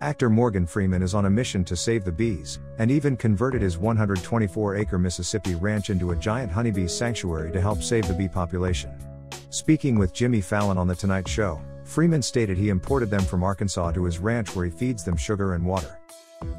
Actor Morgan Freeman is on a mission to save the bees, and even converted his 124 acre Mississippi ranch into a giant honeybee sanctuary to help save the bee population. Speaking with Jimmy Fallon on The Tonight Show, Freeman stated he imported them from Arkansas to his ranch where he feeds them sugar and water.